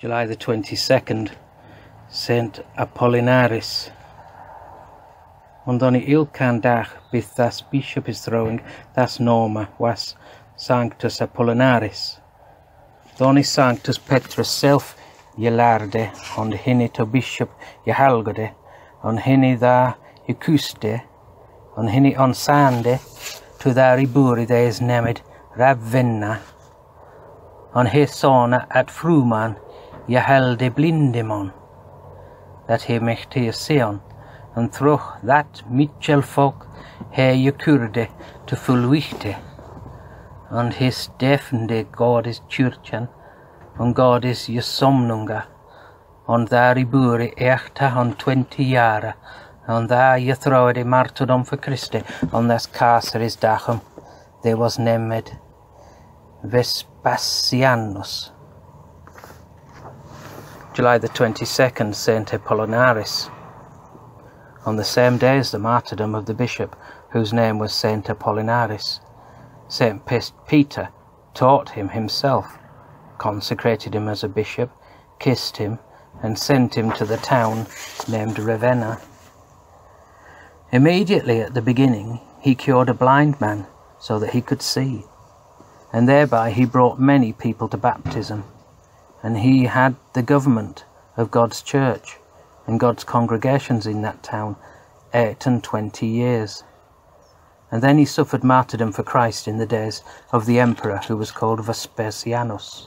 July the 22nd, Saint Apollinaris. Ond o'n i ilcan dach das bishop is throwing das norma was Sanctus Apollinaris. Doni Sanctus Petrus self yelarde ond hini to bishop yehalgode on hini dda yukuste on hini on sande to ddari buri is nemid ravvenna on his sona at fruman Je helde blindemon, that he mechtige seon, and troch that Mitchell folk he je kurde to fullwichte, and his defende God is kyrkjan, and God is je somnunga, and där i bure ekta han 20 jara, and där je throwade martyrdom för Kristi, and das kaser is dachum, there was named Vespasianus. July the 22nd, St. Apollinaris. On the same day as the martyrdom of the bishop, whose name was St. Apollinaris, St. Peter taught him himself, consecrated him as a bishop, kissed him, and sent him to the town named Ravenna. Immediately at the beginning, he cured a blind man so that he could see, and thereby he brought many people to baptism and he had the government of God's church and God's congregations in that town eight and twenty years. And then he suffered martyrdom for Christ in the days of the emperor who was called Vespasianus.